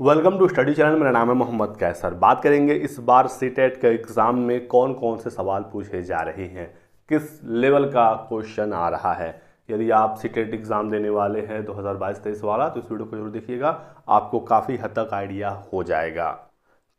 Welcome to study channel, मेरा नाम है मोहम्मद कैसर। बात करेंगे इस बार सीटेट के एग्ज़ाम में कौन कौन से सवाल पूछे जा रहे हैं? किस लेवल का क्वेश्चन आ रहा है? यदि आप सीटेट एग्ज़ाम देने वाले हैं 2022-23 वाला तो इस वीडियो को ज़रूर देखिएगा, आपको काफ़ी हद तक आइडिया हो जाएगा।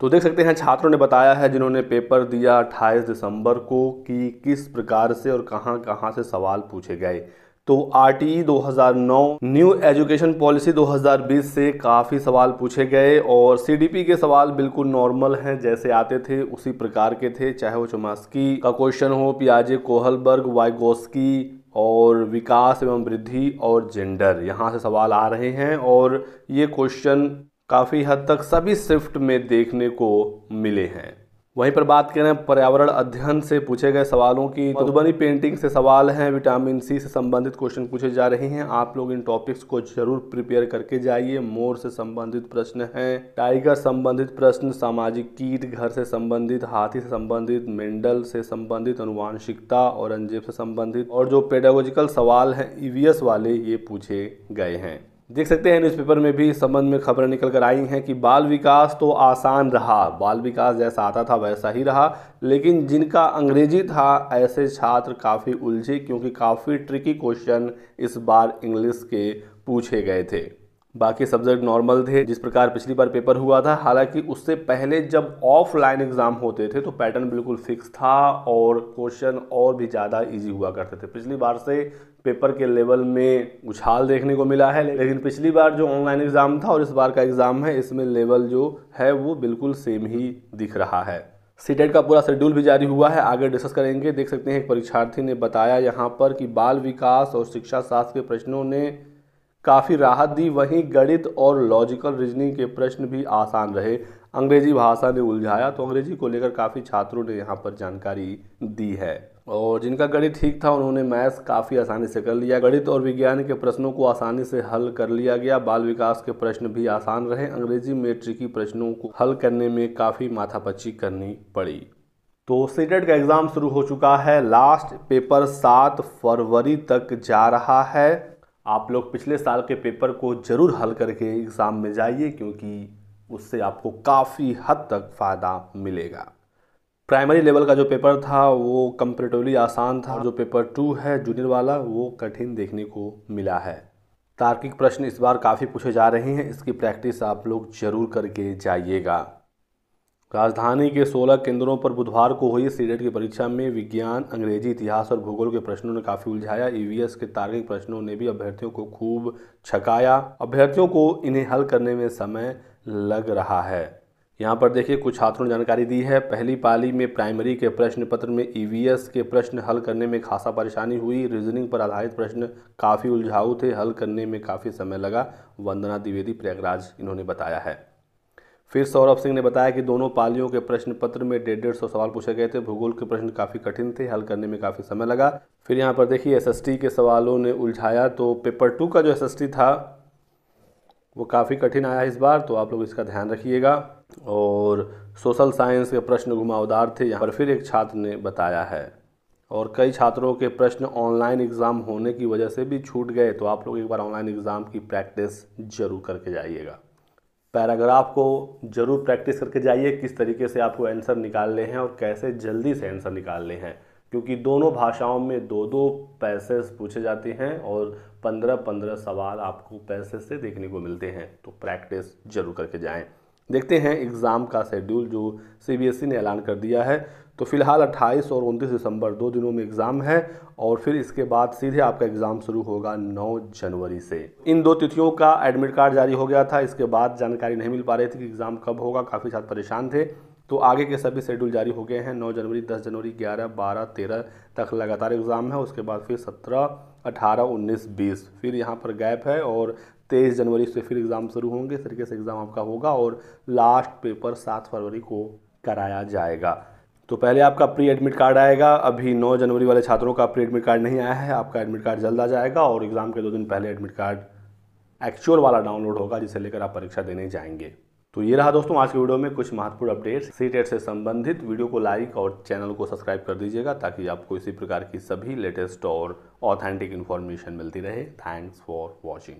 तो देख सकते हैं, छात्रों ने बताया है, जिन्होंने पेपर दिया 28 दिसंबर को, कि किस प्रकार से और कहाँ कहाँ से सवाल पूछे गए। तो R T 2009 new education policy 2020 से काफ़ी सवाल पूछे गए और सीडीपी के सवाल बिल्कुल नॉर्मल हैं, जैसे आते थे, उसी प्रकार के थे, चाहे वो चुमास्की का क्वेश्चन हो, पियाजे, कोहलबर्ग, वाइगोस्की और विकास एवं वृद्धि और जेंडर, यहाँ से सवाल आ रहे हैं और ये क्वेश्चन काफ़ी हद तक सभी शिफ्ट में देखने को मिले हैं। वहीं पर बात करें पर्यावरण अध्ययन से पूछे गए सवालों की मधुबनी पेंटिंग से सवाल हैं विटामिन सी से संबंधित क्वेश्चन पूछे जा रहे हैं। आप लोग इन टॉपिक्स को ज़रूर प्रिपेयर करके जाइए। मोर से संबंधित प्रश्न हैं टाइगर संबंधित प्रश्न, सामाजिक कीट, घर से संबंधित, हाथी से संबंधित मेंडल से संबंधित, अनुवांशिकता और अंजेब से संबंधित, और जो पेडागोजिकल सवाल हैं ईवीएस वाले, ये पूछे गए हैं। देख सकते हैं न्यूज़पेपर में भी इस संबंध में खबरें निकल कर आई हैं कि बाल विकास तो आसान रहा। बाल विकास जैसा आता था वैसा ही रहा, लेकिन जिनका अंग्रेज़ी था, ऐसे छात्र काफ़ी उलझे क्योंकि काफ़ी ट्रिकी क्वेश्चन इस बार इंग्लिश के पूछे गए थे। बाकी सब्जेक्ट नॉर्मल थे, जिस प्रकार पिछली बार पेपर हुआ था। हालाँकि उससे पहले जब ऑफलाइन एग्ज़ाम होते थे तो पैटर्न बिल्कुल फिक्स था और क्वेश्चन और भी ज़्यादा इजी हुआ करते थे। पिछली बार से पेपर के लेवल में उछाल देखने को मिला है, लेकिन पिछली बार जो ऑनलाइन एग्ज़ाम था और इस बार का एग्ज़ाम है, इसमें लेवल जो है वो बिल्कुल सेम ही दिख रहा है। सीटेट का पूरा शेड्यूल भी जारी हुआ है, आगे डिस्कस करेंगे। देख सकते हैं एक परीक्षार्थी ने बताया यहाँ पर कि बाल विकास और शिक्षा शास्त्र के प्रश्नों ने काफ़ी राहत दी, वहीं गणित और लॉजिकल रीजनिंग के प्रश्न भी आसान रहे। अंग्रेज़ी भाषा ने उलझाया तो अंग्रेज़ी को लेकर काफ़ी छात्रों ने यहाँ पर जानकारी दी है। और जिनका गणित ठीक था, उन्होंने मैथ्स काफ़ी आसानी से कर लिया। गणित और विज्ञान के प्रश्नों को आसानी से हल कर लिया गया। बाल विकास के प्रश्न भी आसान रहे। अंग्रेज़ी में ट्रिकी प्रश्नों को हल करने में काफ़ी माथापच्ची करनी पड़ी। तो सीटेट का एग्ज़ाम शुरू हो चुका है। लास्ट पेपर सात फरवरी तक जा रहा है। आप लोग पिछले साल के पेपर को ज़रूर हल करके एग्ज़ाम में जाइए, क्योंकि उससे आपको काफ़ी हद तक फ़ायदा मिलेगा। प्राइमरी लेवल का जो पेपर था, वो कंपेरेटिवली आसान था। जो पेपर टू है जूनियर वाला, वो कठिन देखने को मिला है। तार्किक प्रश्न इस बार काफ़ी पूछे जा रहे हैं, इसकी प्रैक्टिस आप लोग ज़रूर करके जाइएगा। राजधानी के 16 केंद्रों पर बुधवार को हुई सीडेट की परीक्षा में विज्ञान, अंग्रेज़ी, इतिहास और भूगोल के प्रश्नों ने काफ़ी उलझाया। ईवीएस के तार्किक प्रश्नों ने भी अभ्यर्थियों को खूब छकाया। अभ्यर्थियों को इन्हें हल करने में समय लग रहा है। यहाँ पर देखिए, कुछ छात्रों ने जानकारी दी है। पहली पाली में प्राइमरी के प्रश्न पत्र में ईवीएस के प्रश्न हल करने में खासा परेशानी हुई। रीजनिंग पर आधारित प्रश्न काफ़ी उलझाऊ थे। हल करने में काफ़ी समय लगा। वंदना द्विवेदी प्रयागराज, इन्होंने बताया है। फिर सौरभ सिंह ने बताया कि दोनों पालियों के प्रश्न पत्र में डेढ़ डेढ़ सौ सवाल पूछे गए थे। भूगोल के प्रश्न काफ़ी कठिन थे। हल करने में काफ़ी समय लगा। फिर यहाँ पर देखिए एसएसटी के सवालों ने उलझाया। तो पेपर टू का जो एसएसटी था, वो काफ़ी कठिन आया इस बार। तो आप लोग इसका ध्यान रखिएगा। और सोशल साइंस के प्रश्न घुमावदार थे यहाँ पर। फिर एक छात्र ने बताया है, और कई छात्रों के प्रश्न ऑनलाइन एग्ज़ाम होने की वजह से भी छूट गए तो आप लोग एक बार ऑनलाइन एग्ज़ाम की प्रैक्टिस ज़रूर करके जाइएगा। पैराग्राफ को ज़रूर प्रैक्टिस करके जाइए, किस तरीके से आपको आंसर निकालने हैं और कैसे जल्दी से आंसर निकालने हैं, क्योंकि दोनों भाषाओं में दो दो पैसे पूछे जाते हैं और पंद्रह पंद्रह सवाल आपको पैसे से देखने को मिलते हैं तो प्रैक्टिस ज़रूर करके जाएँ। देखते हैं एग्ज़ाम का शेड्यूल जो सीबीएसई e ने ऐलान कर दिया है। तो फ़िलहाल 28 और 29 दिसंबर दो दिनों में एग्ज़ाम है और फिर इसके बाद सीधे आपका एग्ज़ाम शुरू होगा 9 जनवरी से। इन दो तिथियों का एडमिट कार्ड जारी हो गया था। इसके बाद जानकारी नहीं मिल पा रही थी कि एग्ज़ाम कब होगा। काफ़ी छात्र परेशान थे। तो आगे के सभी शेड्यूल जारी हो गए हैं। 9 जनवरी 10 जनवरी 11 12 13 तक लगातार एग्ज़ाम है। उसके बाद फिर 17 18 19 20 फिर यहाँ पर गैप है और तेईस जनवरी से फिर एग्ज़ाम शुरू होंगे। इस तरीके से एग्ज़ाम आपका होगा और लास्ट पेपर सात फरवरी को कराया जाएगा। तो पहले आपका प्री एडमिट कार्ड आएगा। अभी 9 जनवरी वाले छात्रों का प्री एडमिट कार्ड नहीं आया है। आपका एडमिट कार्ड जल्द आ जाएगा और एग्ज़ाम के दो दिन पहले एडमिट कार्ड एक्चुअल वाला डाउनलोड होगा, जिसे लेकर आप परीक्षा देने जाएँगे। तो ये रहा दोस्तों आज के वीडियो में कुछ महत्वपूर्ण अपडेट्स सी टेट से संबंधित वीडियो को लाइक और चैनल को सब्सक्राइब कर दीजिएगा ताकि आपको इसी प्रकार की सभी लेटेस्ट और ऑथेंटिक इन्फॉर्मेशन मिलती रहे। Thanks for watching